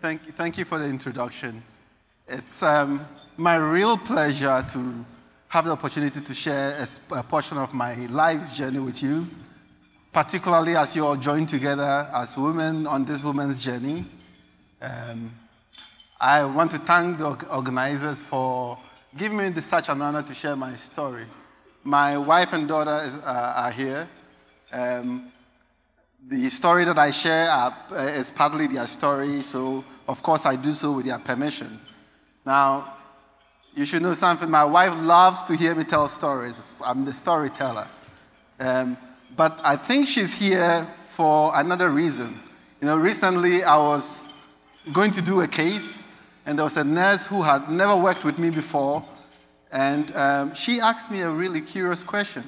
Thank you, thank you for the introduction. It's um, my real pleasure to have the opportunity to share a, a, portion of my life's journey with you, particularly as you all join together as women on this woman's journey. Um, I want to thank the organizers for giving me the, such an honor to share my story. My wife and daughter is, uh, are here. Um, the story that I share uh, is partly their story, so of course I do so with their permission. Now, you should know something. My wife loves to hear me tell stories. I'm the storyteller. Um, but I think she's here for another reason. You know, recently I was going to do a case, and there was a nurse who had never worked with me before, and um, she asked me a really curious question.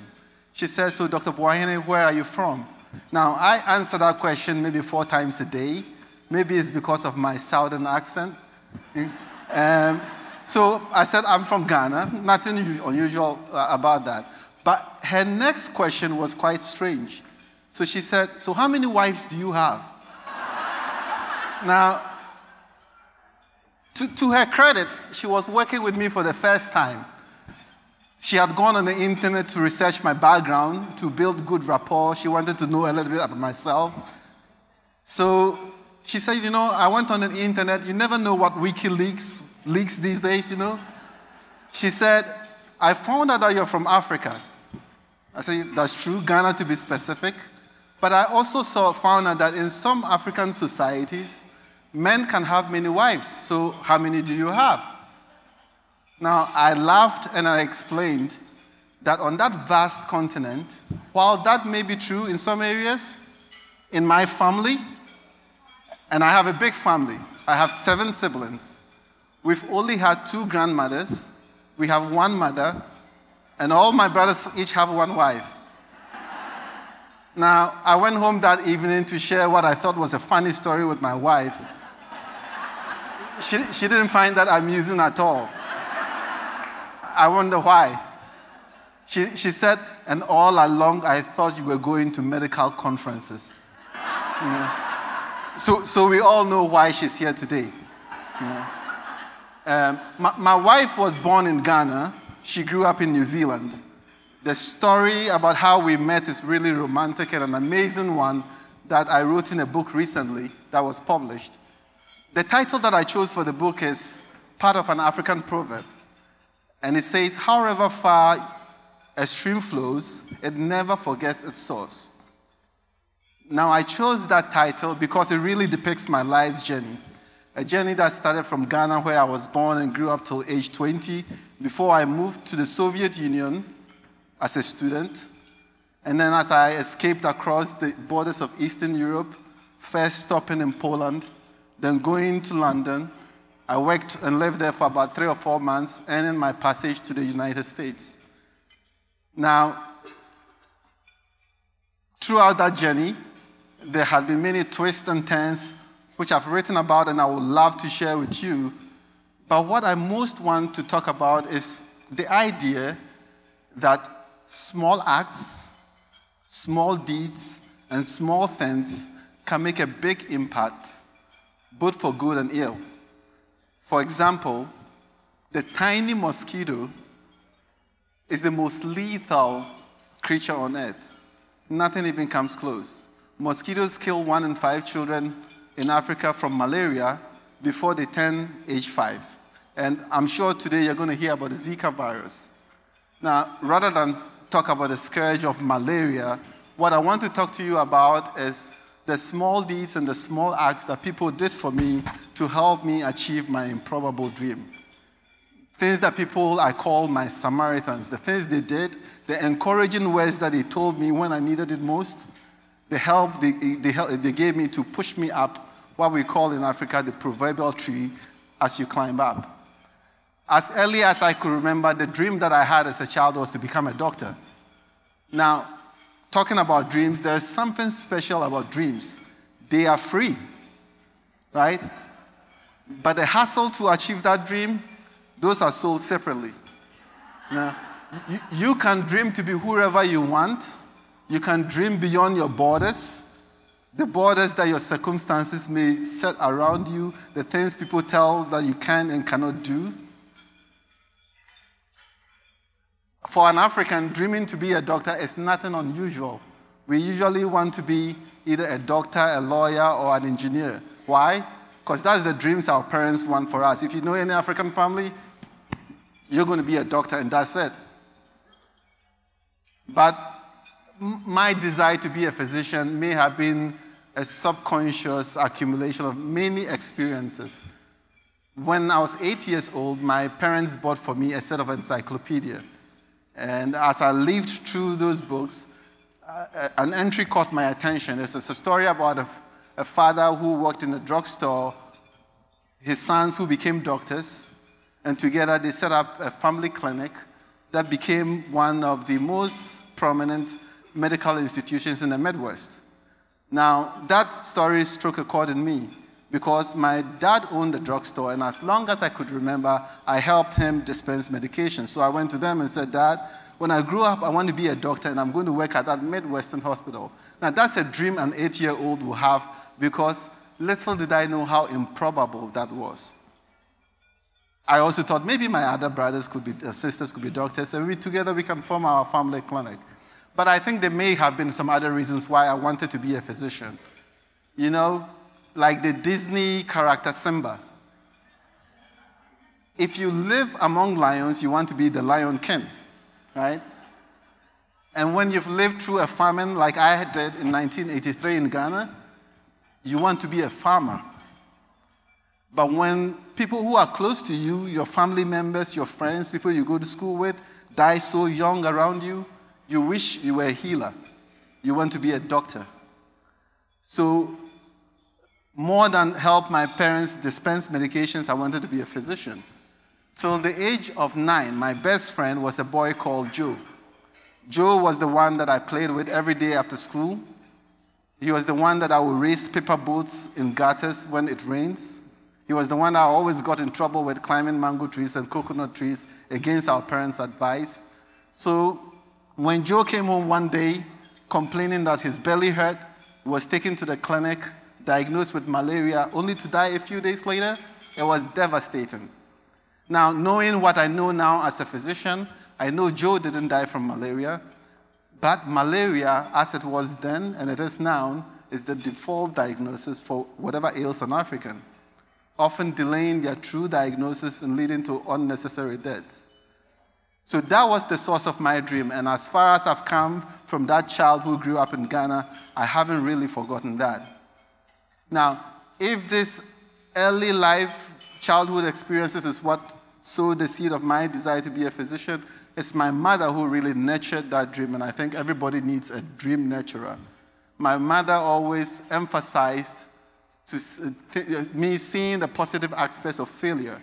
She said, So, Dr. Boahene, where are you from? Now, I answer that question maybe four times a day. Maybe it's because of my southern accent. um, so I said, I'm from Ghana. Nothing unusual uh, about that. But her next question was quite strange. So she said, So, how many wives do you have? now, to, to her credit, she was working with me for the first time. She had gone on the internet to research my background, to build good rapport. She wanted to know a little bit about myself. So she said, You know, I went on the internet. You never know what WikiLeaks leaks these days, you know. She said, I found out that you're from Africa. I said, That's true, Ghana to be specific. But I also saw, found out that in some African societies, men can have many wives. So, how many do you have? Now, I laughed and I explained that on that vast continent, while that may be true in some areas, in my family, and I have a big family, I have seven siblings. We've only had two grandmothers, we have one mother, and all my brothers each have one wife. Now, I went home that evening to share what I thought was a funny story with my wife. She, she didn't find that amusing at all. I wonder why. She, she said, and all along I thought you were going to medical conferences. So, so we all know why she's here today. Um, my, my wife was born in Ghana. She grew up in New Zealand. The story about how we met is really romantic and an amazing one that I wrote in a book recently that was published. The title that I chose for the book is part of an African proverb. And it says, however far a stream flows, it never forgets its source. Now, I chose that title because it really depicts my life's journey. A journey that started from Ghana, where I was born and grew up till age 20, before I moved to the Soviet Union as a student. And then, as I escaped across the borders of Eastern Europe, first stopping in Poland, then going to London, I worked and lived there for about three or four months, earning my passage to the United States. Now, throughout that journey, there had been many twists and turns, which I've written about and I would love to share with you. But what I most want to talk about is the idea that small acts, small deeds, and small things can make a big impact, both for good and ill. For example, the tiny mosquito is the most lethal creature on earth. Nothing even comes close. Mosquitoes kill one in five children in Africa from malaria before they turn age five. And I'm sure today you're going to hear about the Zika virus. Now, rather than talk about the scourge of malaria, what I want to talk to you about is the small deeds and the small acts that people did for me to help me achieve my improbable dream. Things that people I call my Samaritans, the things they did, the encouraging words that they told me when I needed it most, the help they, they, they gave me to push me up what we call in Africa the proverbial tree as you climb up. As early as I could remember, the dream that I had as a child was to become a doctor. Now, talking about dreams, there's something special about dreams. They are free, right? But the hassle to achieve that dream, those are sold separately. Now, you, you can dream to be whoever you want. You can dream beyond your borders. the borders that your circumstances may set around you, the things people tell that you can and cannot do. For an African, dreaming to be a doctor is nothing unusual. We usually want to be either a doctor, a lawyer, or an engineer. Why? Because that's the dreams our parents want for us. If you know any African family, you're going to be a doctor, and that's it. But my desire to be a physician may have been a subconscious accumulation of many experiences. When I was eight years old, my parents bought for me a set of encyclopedia. And as I lived through those books, uh, an entry caught my attention. It's a story about a, a father who worked in a drugstore, his sons who became doctors, and together they set up a family clinic that became one of the most prominent medical institutions in the Midwest. Now, that story struck a chord in me because my dad owned a drugstore, and as long as I could remember, I helped him dispense medication. So I went to them and said, Dad, when I grow up, I want to be a doctor, and I'm going to work at that Midwestern hospital. Now, that's a dream an eight year old will have because little did I know how improbable that was. I also thought maybe my other brothers could be, uh, sisters could be doctors, and we together we can form our family clinic. But I think there may have been some other reasons why I wanted to be a physician. You know, like the Disney character Simba. If you live among lions, you want to be the lion king, right? And when you've lived through a famine like I did in 1983 in Ghana, you want to be a farmer. But when people who are close to you, your family members, your friends, people you go to school with, die so young around you, you wish you were a healer. You want to be a doctor. So, more than help my parents dispense medications, I wanted to be a physician. Till the age of nine, my best friend was a boy called Joe. Joe was the one that I played with every day after school. He was the one that I would race paper boats in gutters when it rains. He was the one I always got in trouble with climbing mango trees and coconut trees against our parents' advice. So when Joe came home one day complaining that his belly hurt, he was taken to the clinic, diagnosed with malaria, only to die a few days later. It was devastating. Now, knowing what I know now as a physician, I know Joe didn't die from malaria, but malaria, as it was then and it is now, is the default diagnosis for whatever ails an African, often delaying their true diagnosis and leading to unnecessary deaths. So that was the source of my dream. And as far as I've come from that child who grew up in Ghana, I haven't really forgotten that. Now, if this early life childhood experiences is what sowed the seed of my desire to be a physician, it's my mother who really nurtured that dream. And I think everybody needs a dream nurturer. My mother always emphasized to me seeing the positive aspects of failure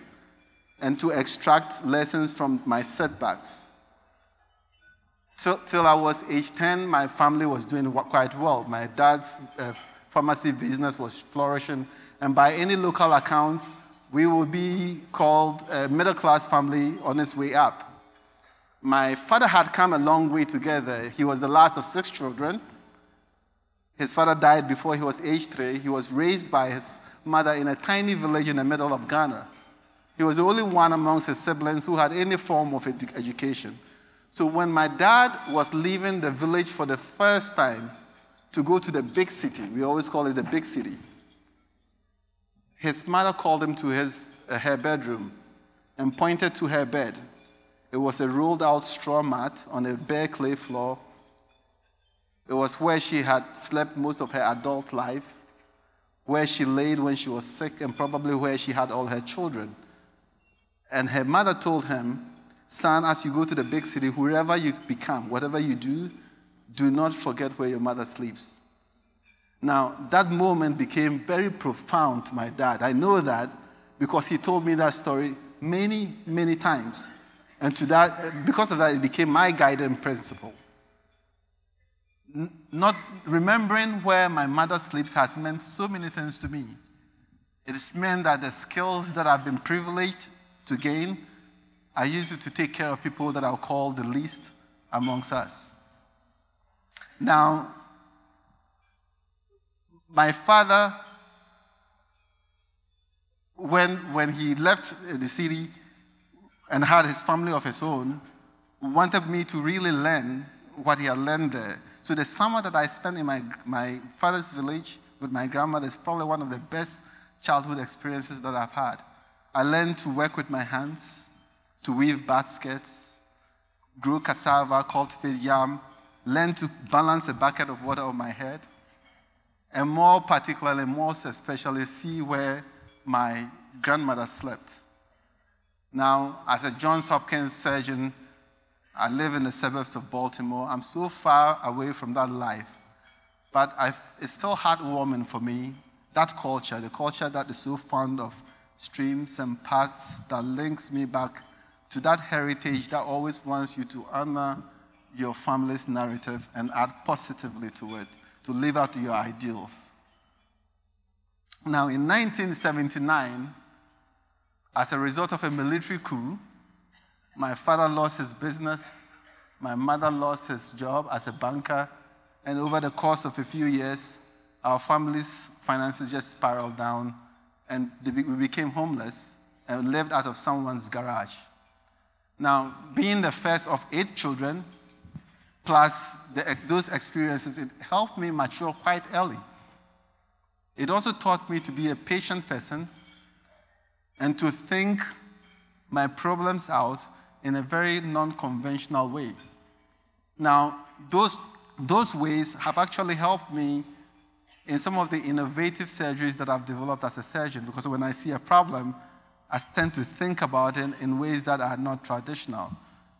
and to extract lessons from my setbacks. Till, till I was age 10, my family was doing quite well. My dad's uh, pharmacy business was flourishing, and by any local accounts, we would be called a middle class family on its way up. My father had come a long way together. He was the last of six children. His father died before he was age three. He was raised by his mother in a tiny village in the middle of Ghana. He was the only one amongst his siblings who had any form of ed- education. So when my dad was leaving the village for the first time to go to the big city, we always call it the big city, his mother called him to his, uh, her bedroom and pointed to her bed. It was a rolled out straw mat on a bare clay floor. It was where she had slept most of her adult life, where she laid when she was sick, and probably where she had all her children. And her mother told him, Son, as you go to the big city, whoever you become, whatever you do, do not forget where your mother sleeps. Now, that moment became very profound to my dad. I know that because he told me that story many, many times. And to that, because of that, it became my guiding principle. N- not remembering where my mother sleeps has meant so many things to me. It has meant that the skills that I've been privileged to gain, I use it to take care of people that I'll call the least amongst us. Now, My father, when, when he left uh, the city and had his family of his own, wanted me to really learn what he had learned there. So the summer that I spent in my, my father's village with my grandmother is probably one of the best childhood experiences that I've had. I learned to work with my hands, to weave baskets, grow cassava, cultivate yam, learn to balance a bucket of water on my head, and more particularly, most especially, see where my grandmother slept. Now, as a Johns Hopkins surgeon, I live in the suburbs of Baltimore. I'm so far away from that life. But I've, it's still heartwarming for me, that culture, the culture that is so fond of streams and paths that links me back to that heritage that always wants you to honor your family's narrative and add positively to it, to live out your ideals. Now, in 1979, as a result of a military coup, my father lost his business, my mother lost his job as a banker, and over the course of a few years, our family's finances just spiraled down, and we became homeless and lived out of someone's garage. Now, being the first of eight children, plus the, those experiences, it helped me mature quite early. It also taught me to be a patient person and to think my problems out in a very non conventional way. Now, those, those ways have actually helped me in some of the innovative surgeries that I've developed as a surgeon because when I see a problem, I tend to think about it in ways that are not traditional,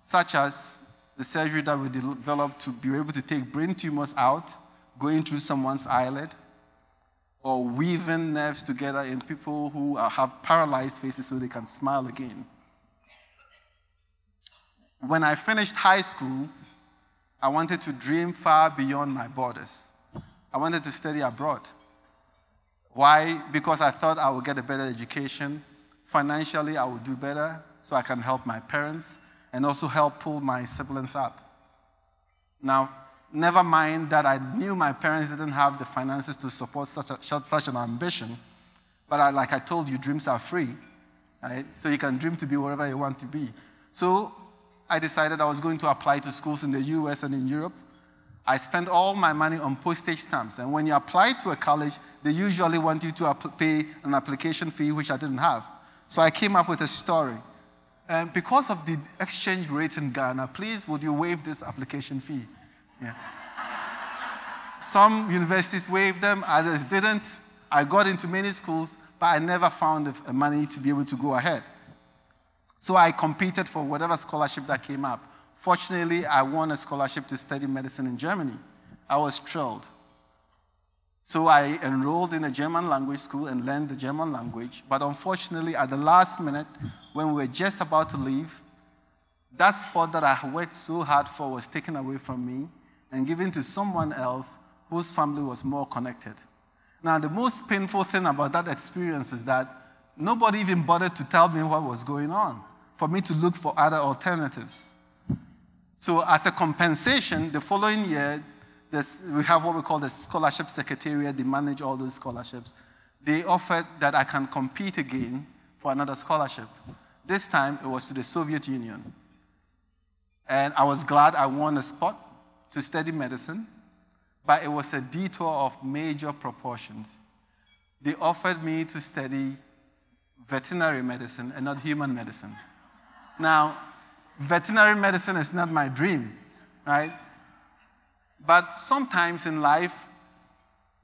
such as the surgery that we developed to be able to take brain tumors out, going through someone's eyelid, or weaving nerves together in people who have paralyzed faces so they can smile again. When I finished high school, I wanted to dream far beyond my borders. I wanted to study abroad. Why? Because I thought I would get a better education. Financially, I would do better so I can help my parents and also help pull my siblings up. Now, never mind that I knew my parents didn't have the finances to support such, a, such an ambition, but I, like I told you, dreams are free, right? So you can dream to be wherever you want to be. So I decided I was going to apply to schools in the US and in Europe. I spent all my money on postage stamps, and when you apply to a college, they usually want you to pay an application fee, which I didn't have. So I came up with a story. Um, because of the exchange rate in Ghana, please would you waive this application fee? Yeah. Some universities waived them, others didn't. I got into many schools, but I never found the money to be able to go ahead. So I competed for whatever scholarship that came up. Fortunately, I won a scholarship to study medicine in Germany. I was thrilled. So I enrolled in a German language school and learned the German language. But unfortunately, at the last minute, when we were just about to leave, that spot that I worked so hard for was taken away from me and given to someone else whose family was more connected. Now, the most painful thing about that experience is that nobody even bothered to tell me what was going on, for me to look for other alternatives. So, as a compensation, the following year, this, we have what we call the scholarship secretariat. They manage all those scholarships. They offered that I can compete again for another scholarship. This time it was to the Soviet Union. And I was glad I won a spot to study medicine, but it was a detour of major proportions. They offered me to study veterinary medicine and not human medicine. Now, veterinary medicine is not my dream, right? But sometimes in life,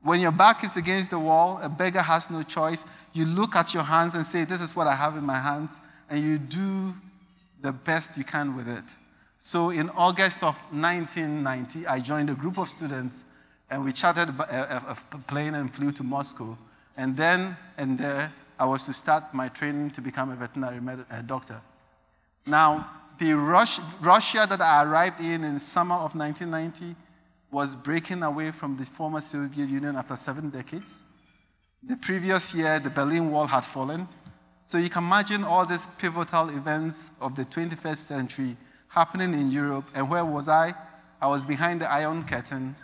when your back is against the wall, a beggar has no choice. You look at your hands and say, This is what I have in my hands, and you do the best you can with it. So in August of 1990, I joined a group of students and we chartered a, plane and flew to Moscow. And then and there, I was to start my training to become a veterinary med- uh, doctor. Now, the Russia that I arrived in in summer of 1990 was breaking away from the former Soviet Union after seven decades. The previous year, the Berlin Wall had fallen. So you can imagine all these pivotal events of the 21st century happening in Europe. And where was I? I was behind the Iron Curtain,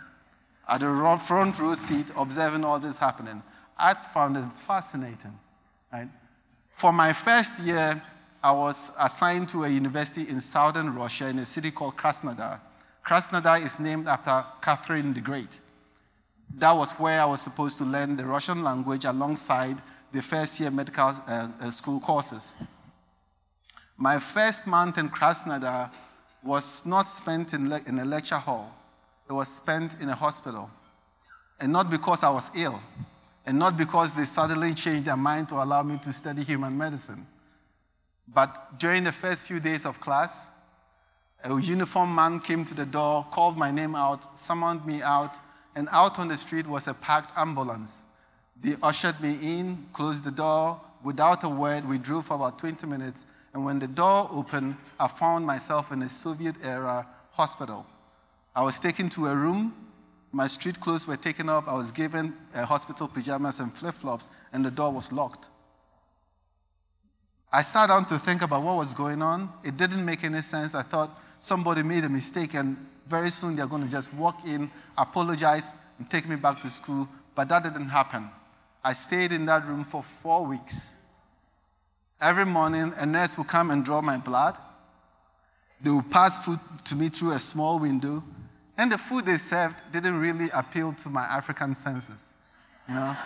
at the front row seat observing all this happening. I found it fascinating. Right? For my first year, I was assigned to a university in southern Russia in a city called Krasnodar. Krasnodar is named after Catherine the Great. That was where I was supposed to learn the Russian language alongside the first year medical uh, uh, school courses. My first month in Krasnodar was not spent in, in a lecture hall, it was spent in a hospital. And not because I was ill, and not because they suddenly changed their mind to allow me to study human medicine. But during the first few days of class, a uniformed man came to the door, called my name out, summoned me out, and out on the street was a packed ambulance. They ushered me in, closed the door. Without a word, we drove for about 20 minutes. And when the door opened, I found myself in a Soviet era hospital. I was taken to a room. My street clothes were taken off. I was given hospital pajamas and flip flops, and the door was locked. I sat down to think about what was going on. It didn't make any sense. I thought somebody made a mistake, and very soon they're going to just walk in, apologize, and take me back to school. But that didn't happen. I stayed in that room for four weeks. Every morning, a nurse would come and draw my blood. They would pass food to me through a small window. And the food they served didn't really appeal to my African senses. You know?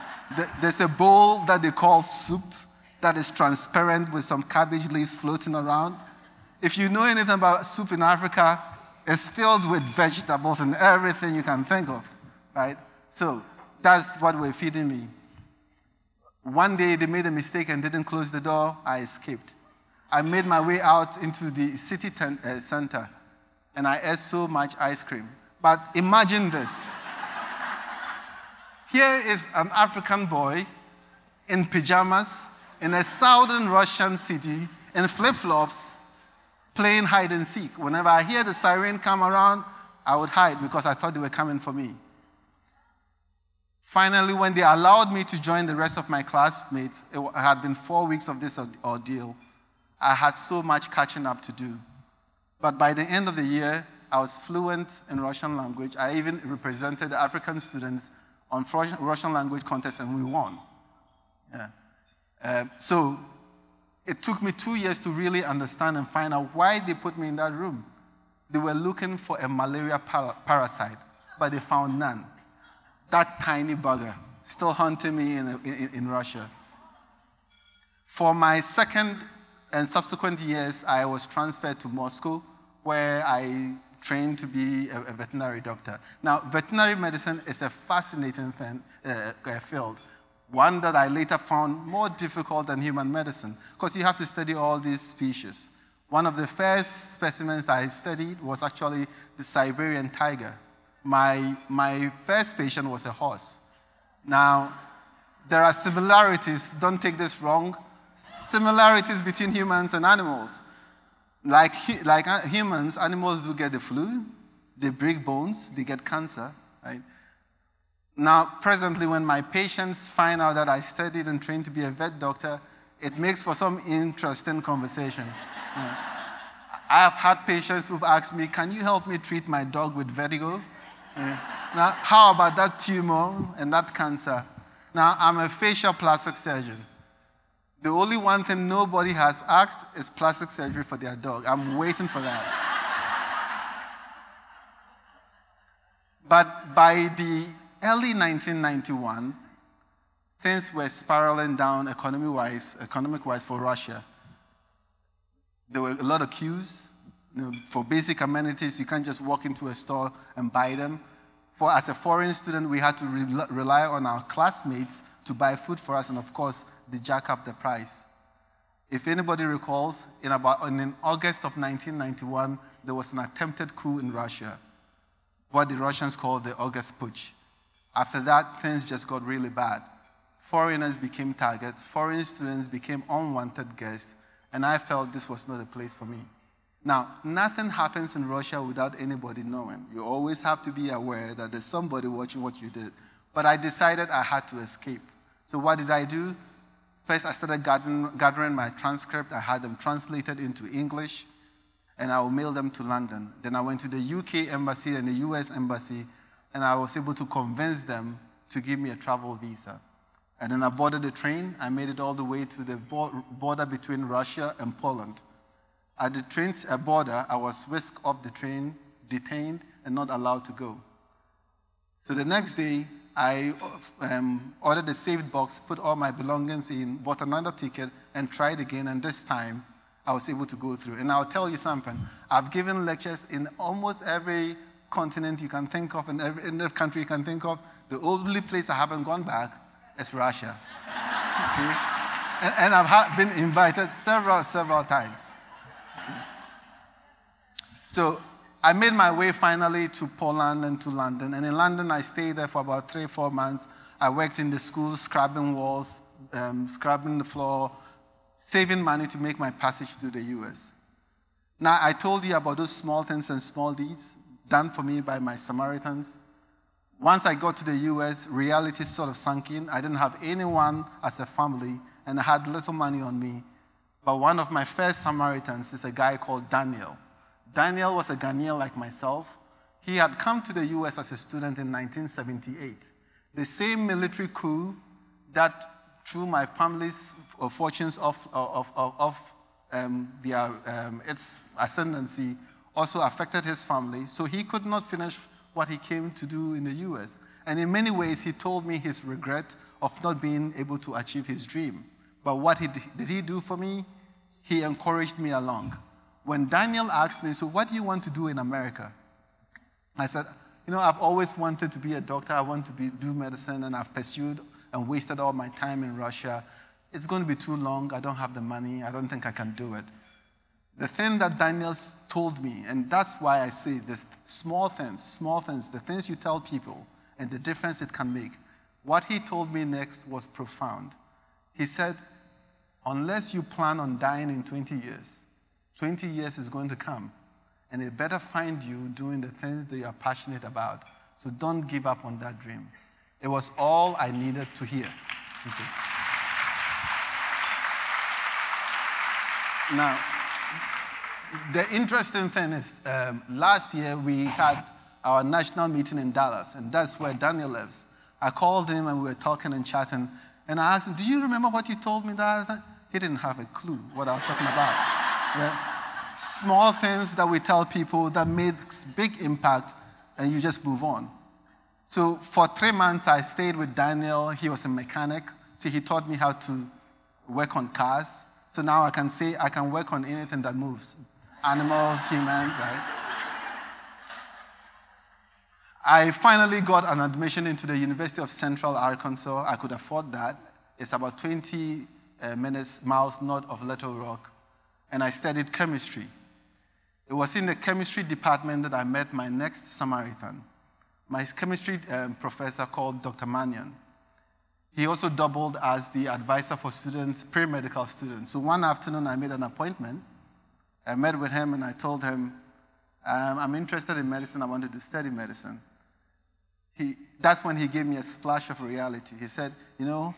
There's a bowl that they call soup that is transparent with some cabbage leaves floating around. If you know anything about soup in Africa, it's filled with vegetables and everything you can think of, right? So that's what we're feeding me. One day they made a mistake and didn't close the door. I escaped. I made my way out into the city ten- uh, center and I ate so much ice cream. But imagine this. Here is an African boy in pajamas in a southern Russian city in flip flops playing hide and seek. Whenever I hear the siren come around, I would hide because I thought they were coming for me. Finally, when they allowed me to join the rest of my classmates, it had been four weeks of this ordeal. I had so much catching up to do. But by the end of the year, I was fluent in Russian language. I even represented African students on Russian language contests, and we won. Yeah. Uh, so it took me two years to really understand and find out why they put me in that room. They were looking for a malaria para- parasite, but they found none that tiny bugger, still haunting me in, in, in Russia. For my second and subsequent years, I was transferred to Moscow, where I trained to be a, a veterinary doctor. Now, veterinary medicine is a fascinating thing, uh, uh field, one that I later found more difficult than human medicine, because you have to study all these species. One of the first specimens I studied was actually the Siberian tiger my, my first patient was a horse. Now, there are similarities, don't take this wrong, similarities between humans and animals. Like, like uh, humans, animals do get the flu, they break bones, they get cancer, right? Now, presently, when my patients find out that I studied and trained to be a vet doctor, it makes for some interesting conversation. Yeah. I have had patients who've asked me, Can you help me treat my dog with vertigo? Yeah. Now, how about that tumor and that cancer? Now, I'm a facial plastic surgeon. The only one thing nobody has asked is plastic surgery for their dog. I'm waiting for that. but by the early 1991, things were spiraling down economy wise, economic wise for Russia. There were a lot of queues, you know, for basic amenities, you can't just walk into a store and buy them. For as a foreign student, we had to re- rely on our classmates to buy food for us, and of course, they jack up the price. If anybody recalls, in about in August of 1991, there was an attempted coup in Russia, what the Russians called the August Putsch. After that, things just got really bad. Foreigners became targets, foreign students became unwanted guests, and I felt this was not a place for me. Now, nothing happens in Russia without anybody knowing. You always have to be aware that there's somebody watching what you did. But I decided I had to escape. So, what did I do? First, I started gathering, gathering my transcript. I had them translated into English, and I will mail them to London. Then I went to the UK embassy and the US embassy and I was able to convince them to give me a travel visa. And then I boarded the train. I made it all the way to the border between Russia and Poland. At the train's border, I was whisked off the train, detained, and not allowed to go. So the next day, I um, ordered a saved box, put all my belongings in, bought another ticket, and tried again. And this time, I was able to go through. And I'll tell you something. I've given lectures in almost every continent you can think of, and every, every country you can think of. The only place I haven't gone back is Russia. Okay? And, and I've been invited several, several times. So I made my way finally to Poland and to London. And in London, I stayed there for about three, four months. I worked in the school, scrubbing walls, um, scrubbing the floor, saving money to make my passage to the US. Now, I told you about those small things and small deeds done for me by my Samaritans. Once I got to the US, reality sort of sunk in. I didn't have anyone as a family, and I had little money on me. But one of my first Samaritans is a guy called Daniel. Daniel was a Ghanaian like myself. He had come to the US as a student in 1978. The same military coup that threw my family's fortunes off, of, of, of um, their, um, its ascendancy also affected his family, so he could not finish what he came to do in the US. And in many ways, he told me his regret of not being able to achieve his dream. But what he, did he do for me? He encouraged me along. When Daniel asked me, So, what do you want to do in America? I said, You know, I've always wanted to be a doctor. I want to be, do medicine, and I've pursued and wasted all my time in Russia. It's going to be too long. I don't have the money. I don't think I can do it. The thing that Daniel told me, and that's why I say the small things, small things, the things you tell people and the difference it can make. What he told me next was profound. He said, Unless you plan on dying in 20 years, 20 years is going to come, and it better find you doing the things that you are passionate about. So don't give up on that dream. It was all I needed to hear. Now, the interesting thing is, um, last year we had our national meeting in Dallas, and that's where Daniel lives. I called him and we were talking and chatting, and I asked him, Do you remember what you told me that? He didn't have a clue what I was talking about. Yeah? Small things that we tell people that makes big impact, and you just move on. So for three months, I stayed with Daniel. He was a mechanic. So he taught me how to work on cars. So now I can say I can work on anything that moves animals, humans, right? I finally got an admission into the University of Central Arkansas. I could afford that. It's about 20 uh, minutes, miles north of Little Rock. And I studied chemistry. It was in the chemistry department that I met my next Samaritan, my chemistry um, professor called Dr. Mannion. He also doubled as the advisor for students, pre medical students. So one afternoon, I made an appointment I met with him and I told him, um, I'm interested in medicine. I wanted to study medicine. He, that's when he gave me a splash of reality. He said, You know,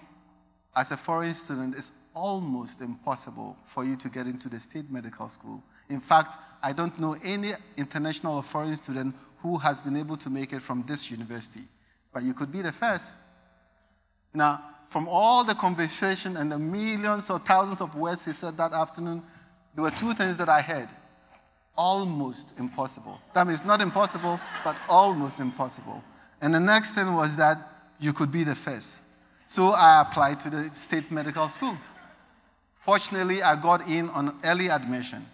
as a foreign student, it's almost impossible for you to get into the state medical school. In fact, I don't know any international or foreign student who has been able to make it from this university. But you could be the first. Now, from all the conversation and the millions or thousands of words he said that afternoon, there were two things that I heard almost impossible. That means not impossible, but almost impossible. And the next thing was that you could be the first. So I applied to the state medical school. Fortunately, I got in on early admission.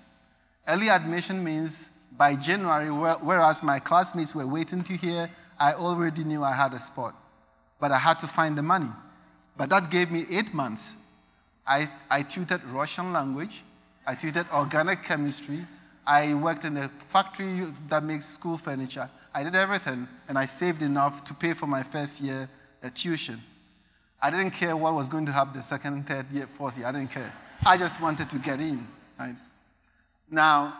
Early admission means by January, whereas my classmates were waiting to hear, I already knew I had a spot. But I had to find the money. But that gave me eight months. I, I tutored Russian language, I tutored organic chemistry. I worked in a factory that makes school furniture. I did everything, and I saved enough to pay for my first year uh, tuition. I didn't care what was going to happen the second, third year, fourth year. I didn't care. I just wanted to get in. Right? Now,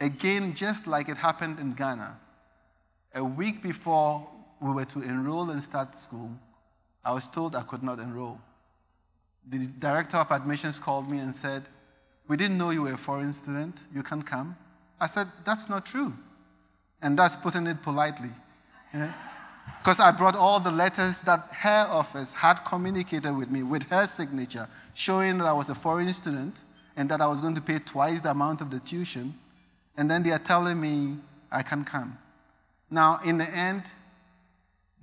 again, just like it happened in Ghana, a week before we were to enroll and start school, I was told I could not enroll. The director of admissions called me and said, we didn't know you were a foreign student. You can't come. I said, That's not true. And that's putting it politely. Because I brought all the letters that her office had communicated with me with her signature, showing that I was a foreign student and that I was going to pay twice the amount of the tuition. And then they are telling me I can come. Now, in the end,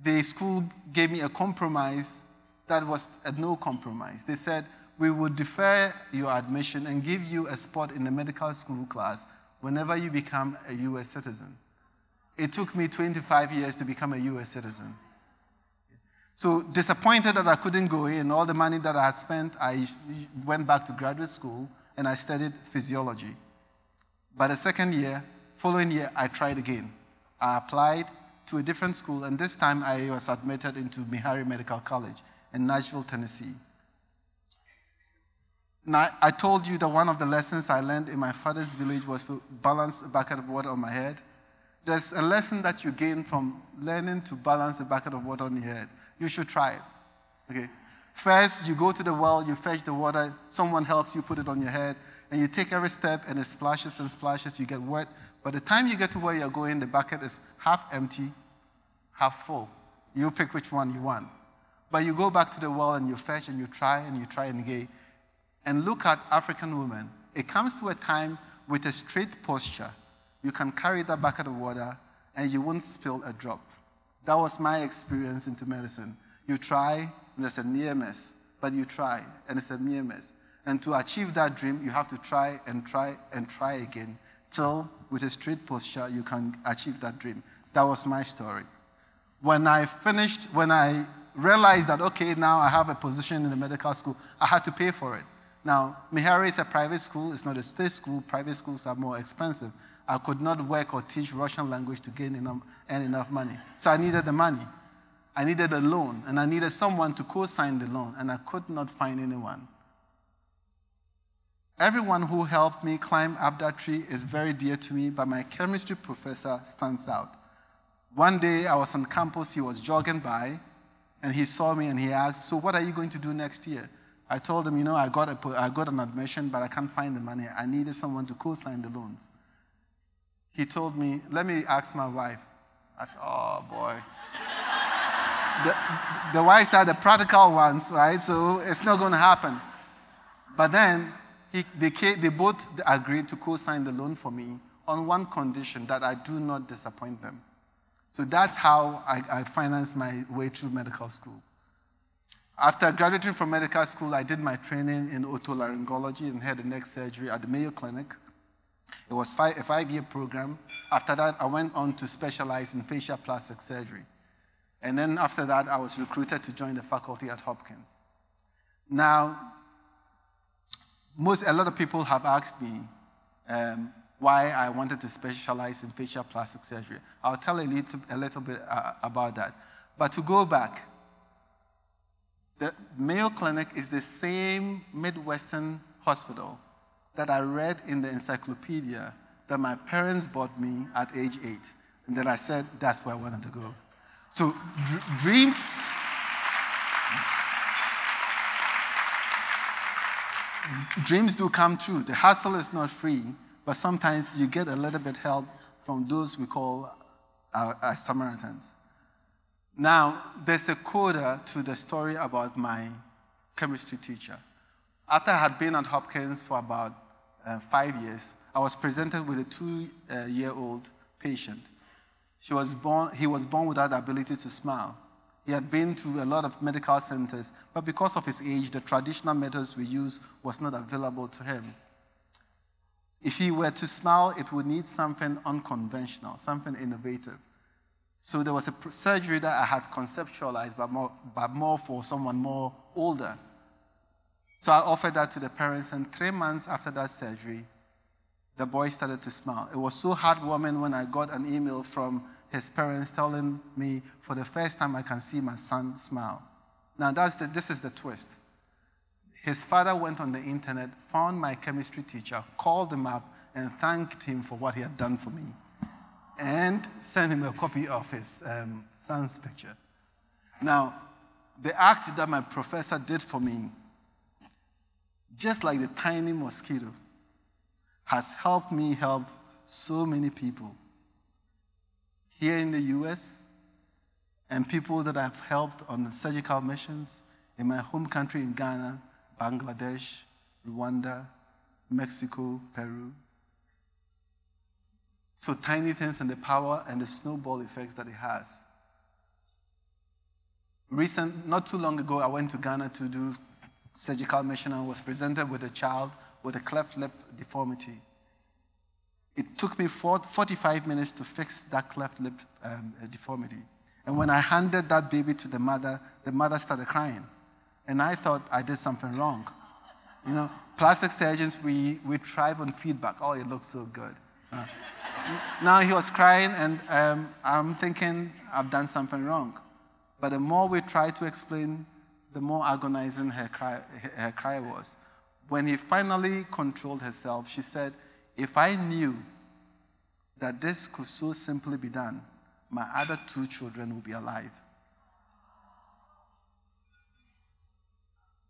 the school gave me a compromise that was a no compromise. They said, We would defer your admission and give you a spot in the medical school class whenever you become a US citizen. It took me 25 years to become a US citizen. So, disappointed that I couldn't go in, all the money that I had spent, I went back to graduate school and I studied physiology. By the second year, following year, I tried again. I applied to a different school, and this time I was admitted into Meharry Medical College in Nashville, Tennessee. Now, I told you that one of the lessons I learned in my father's village was to balance a bucket of water on my head. There's a lesson that you gain from learning to balance a bucket of water on your head. You should try it. Okay? First, you go to the well, you fetch the water, someone helps you put it on your head, and you take every step, and it splashes and splashes, you get wet. By the time you get to where you're going, the bucket is half empty, half full. You pick which one you want. But you go back to the well and you fetch and you try and you try and again. And look at African women. It comes to a time with a straight posture, you can carry that bucket of water and you won't spill a drop. That was my experience into medicine. You try, and it's a near miss, but you try, and it's a near miss. And to achieve that dream, you have to try and try and try again till, with a straight posture, you can achieve that dream. That was my story. When I finished, when I realized that, okay, now I have a position in the medical school, I had to pay for it. Now, Meharry is a private school, it's not a state school. Private schools are more expensive. I could not work or teach Russian language to gain enough, earn enough money. So I needed the money. I needed a loan, and I needed someone to co sign the loan, and I could not find anyone. Everyone who helped me climb up that tree is very dear to me, but my chemistry professor stands out. One day I was on campus, he was jogging by, and he saw me and he asked, So, what are you going to do next year? I told him, You know, I got, a, I got an admission, but I can't find the money. I needed someone to co sign the loans. He told me, Let me ask my wife. I said, Oh, boy the, the wives are the practical ones, right? So it's not going to happen. But then he, they, they both agreed to co sign the loan for me on one condition that I do not disappoint them. So that's how I, I financed my way through medical school. After graduating from medical school, I did my training in otolaryngology and head and neck surgery at the Mayo Clinic. It was five, a five year program. After that, I went on to specialize in facial plastic surgery. And then after that, I was recruited to join the faculty at Hopkins. Now, most, a lot of people have asked me um, why I wanted to specialize in facial plastic surgery. I'll tell a little, a little bit uh, about that. But to go back, the Mayo Clinic is the same Midwestern hospital that I read in the encyclopedia that my parents bought me at age eight. And then I said, that's where I wanted to go. So, dr- dreams. Dreams do come true. The hustle is not free, but sometimes you get a little bit help from those we call uh, our, our Samaritans. Now, there's a coda to the story about my chemistry teacher. After I had been at Hopkins for about uh, five years, I was presented with a two uh, year old patient she was born, he was born without the ability to smile. He had been to a lot of medical centers, but because of his age, the traditional methods we use was not available to him. If he were to smile, it would need something unconventional, something innovative. So there was a surgery that I had conceptualized, but more, but more for someone more older. So I offered that to the parents, and three months after that surgery, the boy started to smile. It was so heartwarming when I got an email from his parents telling me for the first time I can see my son smile. Now, that's the, this is the twist. His father went on the internet, found my chemistry teacher, called him up, and thanked him for what he had done for me, and sent him a copy of his um, son's picture. Now, the act that my professor did for me, just like the tiny mosquito, has helped me help so many people here in the US and people that I've helped on surgical missions in my home country in Ghana, Bangladesh, Rwanda, Mexico, Peru. So tiny things and the power and the snowball effects that it has. Recent, not too long ago, I went to Ghana to do surgical mission and was presented with a child with a cleft lip deformity. It took me 45 minutes to fix that cleft lip um, deformity. And when I handed that baby to the mother, the mother started crying. And I thought I did something wrong. You know, plastic surgeons, we, we thrive on feedback. Oh, it looks so good. Uh, now he was crying, and um, I'm thinking I've done something wrong. But the more we tried to explain, the more agonizing her cry, her cry was. When he finally controlled herself, she said, If I knew that this could so simply be done, my other two children would be alive.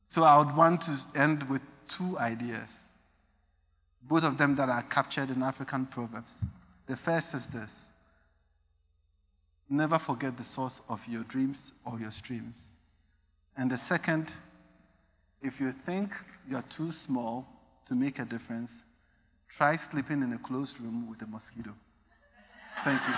So I would want to end with two ideas, both of them that are captured in African proverbs. The first is this never forget the source of your dreams or your streams. And the second, if you think you're too small to make a difference, try sleeping in a closed room with a mosquito. Thank you.